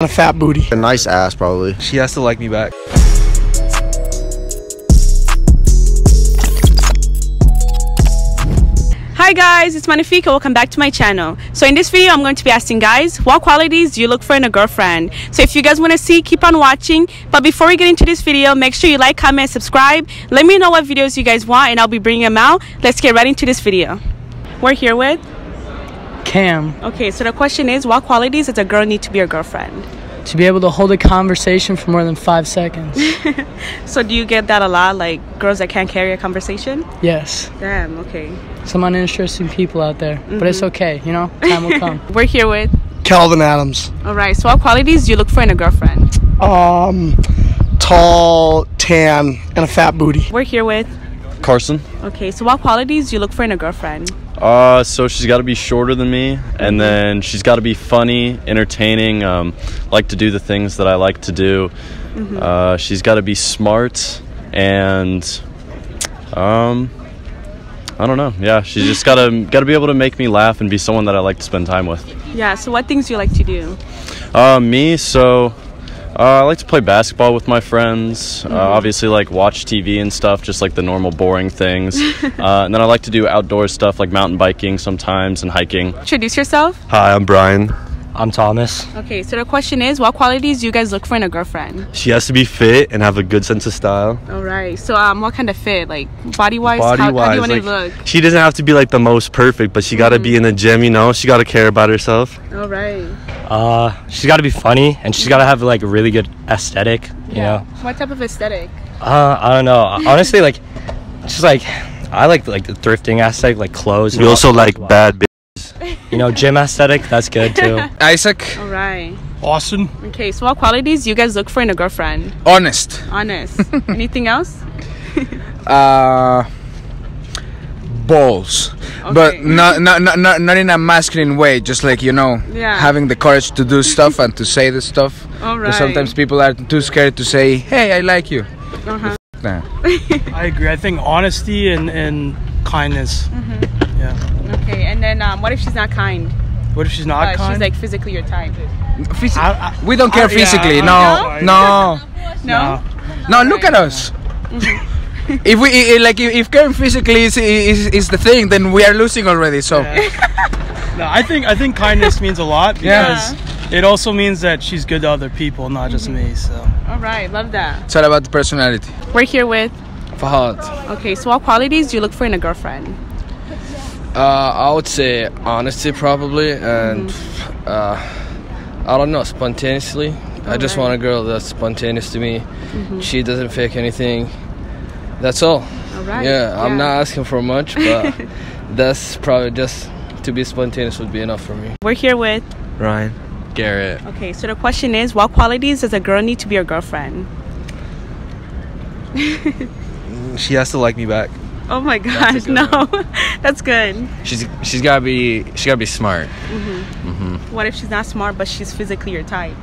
a fat booty. A nice ass, probably. She has to like me back. Hi guys, it's Manifique. Welcome back to my channel. So in this video, I'm going to be asking guys, what qualities do you look for in a girlfriend? So if you guys want to see, keep on watching. But before we get into this video, make sure you like, comment, subscribe. Let me know what videos you guys want and I'll be bringing them out. Let's get right into this video. We're here with? Cam Okay, so the question is, what qualities does a girl need to be a girlfriend? to be able to hold a conversation for more than five seconds. So do you get that a lot, like girls that can't carry a conversation? yes, Damn, okay. some uninteresting people out there, but it's okay. You know, time will come. We're here with? Calvin Adams. Alright, so what qualities do you look for in a girlfriend? Um, tall, tan, and a fat booty. We're here with? Carson. Okay, so what qualities do you look for in a girlfriend? Uh, so she's got to be shorter than me, and then she's got to be funny, entertaining, um, like to do the things that I like to do. Uh, she's got to be smart, and um, I don't know. Yeah, she's just gotta gotta be able to make me laugh and be someone that I like to spend time with. Yeah, so what things do you like to do? Uh, me, so uh, I like to play basketball with my friends. Uh, obviously, like watch TV and stuff, just like the normal boring things. uh, and then I like to do outdoor stuff like mountain biking sometimes and hiking. Introduce yourself. Hi, I'm Brian. I'm Thomas. Okay, so the question is, what qualities do you guys look for in a girlfriend? She has to be fit and have a good sense of style. All right. So um, what kind of fit? Like body wise? Body how, how do wise, you want like, to look? she doesn't have to be like the most perfect, but she got to be in the gym, you know? She got to care about herself. All right. Uh, she's got to be funny and she's got to have like a really good aesthetic. You know. What type of aesthetic? Uh, I don't know. Honestly, like, just like I like like the thrifting aesthetic, like clothes. and We also all- like bad bitches. you know, gym aesthetic. That's good too. Isaac, All right. Austin. Okay, so what qualities do you guys look for in a girlfriend? honest. Honest. Anything else? Uh, balls, but Okay. not, not not not not in a masculine way. Just like you know, Yeah. having the courage to do stuff and to say the stuff. All 'Cause right. Sometimes people are too scared to say, "Hey, I like you." Uh-huh. Nah. I agree. I think honesty and, and kindness. Yeah. Okay, and then um, what if she's not kind? What if she's not Uh, kind? she's like physically your type. Physi- I- I- we don't care I- yeah, physically. I- no, I- no, No. no. Look at us. if we i- i- like, if, if caring physically is, is is the thing, then we are losing already. So no, I think I think kindness means a lot Yeah. it also means that she's good to other people, not just me. So All right, love that. it's all about the personality. We're here with. Fahad. Okay, so what qualities do you look for in a girlfriend? Uh, I would say honesty probably, and uh, I don't know, spontaneously. I just Alright. want a girl that's spontaneous to me. She doesn't fake anything. That's all. All right. Yeah, I'm not asking for much, but that's probably just to be spontaneous would be enough for me. We're here with. Ryan. Garrett. Okay, so the question is, what qualities does a girl need to be your girlfriend? She has to like me back. Oh my gosh, no, that's good. She's she's gotta be she gotta be smart. Mm-hmm. Mm-hmm. What if she's not smart, but she's physically your type?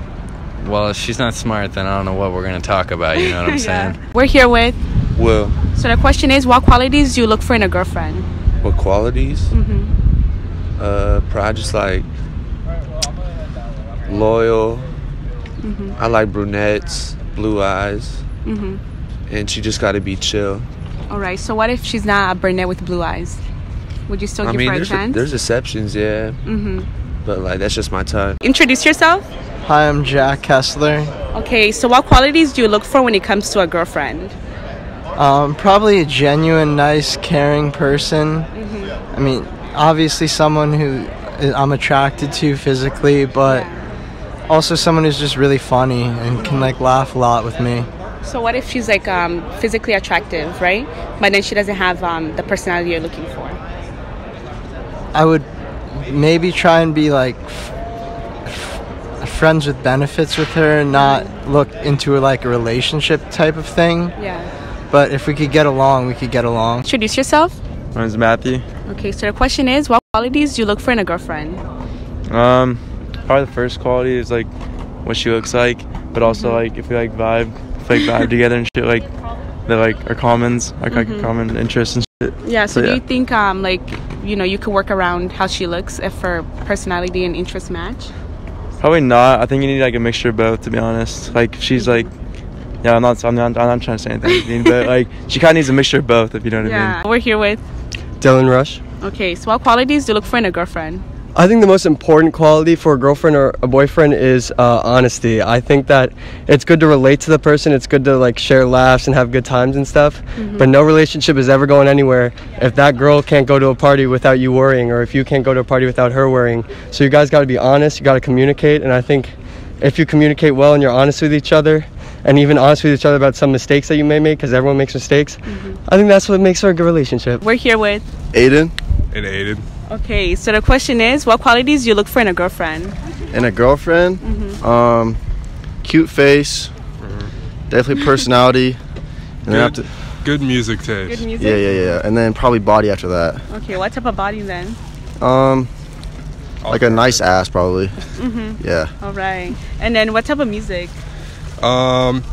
Well, if she's not smart, then I don't know what we're gonna talk about. You know what I'm saying? We're here with. Will. So the question is, what qualities do you look for in a girlfriend? What qualities? Mm-hmm. Uh, probably just like loyal. Mhm. I like brunettes, blue eyes, Mm-hmm. and she just got to be chill. All right. So what if she's not a brunette with blue eyes? Would you still I give mean, her a there's, chance? there's exceptions, yeah, mm-hmm. but like that's just my type. Introduce yourself. Hi, I'm Jack Kessler. Okay. So what qualities do you look for when it comes to a girlfriend? Um, probably a genuine, nice, caring person. I mean, obviously someone who I- I'm attracted to physically, but also someone who's just really funny and can like laugh a lot with me. So what if she's like um, physically attractive, right? But then she doesn't have um, the personality you're looking for. I would maybe try and be like f- f- friends with benefits with her, and not look into like a relationship type of thing. Yeah. But if we could get along, we could get along. Introduce yourself. My name's Matthew. Okay. So the question is, what qualities do you look for in a girlfriend? Um, probably the first quality is like what she looks like, but also Mm-hmm. like if we like vibe, if like vibe together and shit, like they like our commons, like like common interests and shit. Yeah. So, So, do yeah. you think um like you know you could work around how she looks if her personality and interests match? Probably not. I think you need like a mixture of both. To be honest, like she's like, yeah, I'm not. I'm not. I'm not trying to say anything, mean, but like she kind of needs a mixture of both. If you know what I Yeah. mean. We're here with. Dylan Rush. Okay, so what qualities do you look for in a girlfriend? I think the most important quality for a girlfriend or a boyfriend is uh, honesty. I think that it's good to relate to the person. It's good to like share laughs and have good times and stuff. But no relationship is ever going anywhere if that girl can't go to a party without you worrying, or if you can't go to a party without her worrying. So you guys got to be honest. You got to communicate. And I think if you communicate well and you're honest with each other, and even honest with each other about some mistakes that you may make, because everyone makes mistakes, I think that's what makes for a good relationship. We're here with. Aiden. And Aiden. Okay, so the question is, what qualities do you look for in a girlfriend? In a girlfriend. Mm-hmm. Um, cute face. Definitely personality. And then Good, after, good music taste. Good music. yeah, yeah, yeah. And then probably body after that. Okay, what type of body then? Um, like a nice ass, probably. Mm-hmm. Yeah. All right. And then what type of music? Um,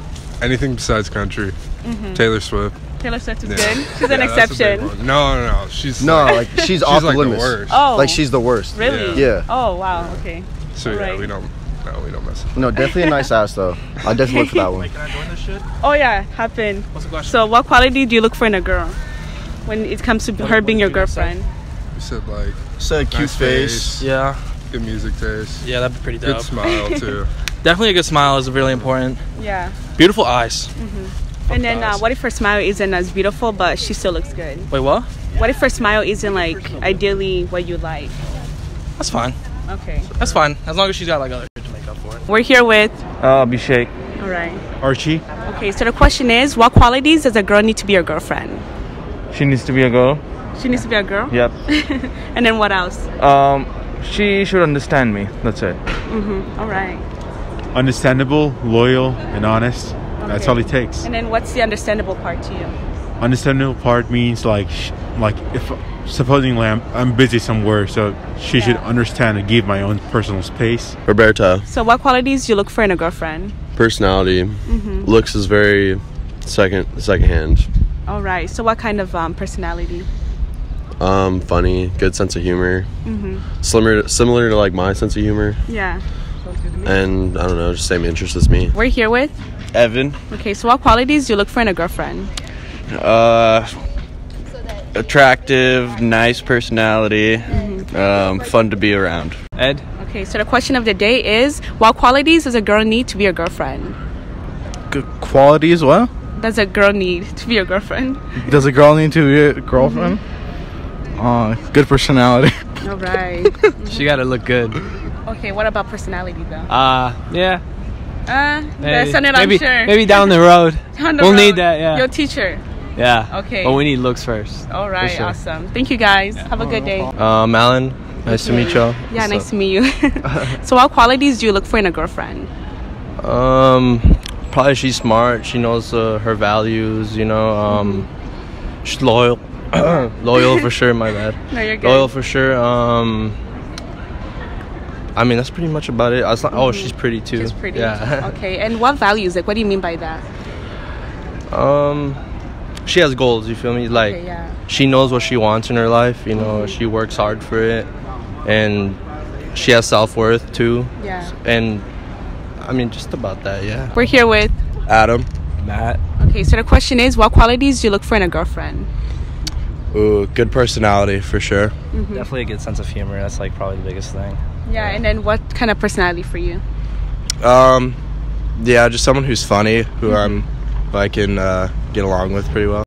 anything besides country. Mhm. Taylor Swift. Taylor Swift is Yeah. good. She's an Yeah, that's a big exception. No, no, no. She's No, like she's off the like limits. worst. Oh. Like she's the worst. Really? Yeah. Oh wow. Okay. So yeah, Alright. we don't. No, we don't mess. No, definitely a nice ass though. I definitely look for that one. Oh yeah, happen. So what quality do you look for in a girl when it comes to her being your girlfriend? You said like. Said cute nice face. Yeah. Good music taste. Yeah, that'd be pretty dope. Good smile too. Definitely a good smile is really important. Yeah. Beautiful eyes. Mhm. And then uh, what if her smile isn't as beautiful but she still looks good? Wait, what? What if her smile isn't like ideally what you like? That's fine. Okay. That's fine. As long as she's got like other shit to make up for it. We're here with. Uh, Abhishek. All right. Archie. Okay, so the question is, what qualities does a girl need to be your girlfriend? She needs to be a girl. She needs to be a girl. Yep. and then what else? Um, she should understand me. That's it. Mm-hmm. All right. Understandable, loyal, and honest. That's all it takes. And then what's the understandable part to you? Understandable part means like, sh- like if supposedly I'm, I'm busy somewhere, so she should understand and give my own personal space. Roberta. So what qualities do you look for in a girlfriend? Personality. Mhm. Looks is very second second hand. All right. So what kind of um, personality? Um, funny, good sense of humor. Mm-hmm. Similar similar to like my sense of humor. Yeah. And I don't know, just same interests as me. We're here with. Evan. Okay. So what qualities do you look for in a girlfriend? Uh, attractive, nice personality, um, fun to be around. Ed. Okay. So the question of the day is, what qualities does a girl need to be a girlfriend? Good qualities, as well. Does a girl need to be a girlfriend? Does a girl need to be a girlfriend? Uh, good personality. All right. She gotta look good. Okay. What about personality though? Uh, yeah. Uh, Maybe, that's on it. maybe, I'm sure. maybe down the road. Down the we'll road. need that. Yeah. Your teacher. yeah. Okay. But we need looks first. All right. sure. Awesome. Thank you guys. Have a good day. Um, Alan, nice to meet y'all. Yeah, What's nice up? to meet you. so, what qualities do you look for in a girlfriend? Um, probably she's smart. She knows uh, her values. You know, um, she's loyal. loyal for sure. My bad. No, you're good. Loyal for sure. Um, I mean that's pretty much about it. I was like, oh, she's pretty too. She's pretty. Yeah. okay. And what values? Like, what do you mean by that? um, she has goals. You feel me? Like, Okay, yeah. she knows what she wants in her life. You know, she works hard for it, and she has self worth too. Yeah. And I mean, just about that. Yeah. We're here with. Adam. Matt. Okay, so the question is, what qualities do you look for in a girlfriend? Ooh, good personality for sure. Mhm. Definitely a good sense of humor. That's like probably the biggest thing. Yeah, and then what kind of personality for you? Um, yeah, just someone who's funny, who I'm, who I can uh, get along with pretty well.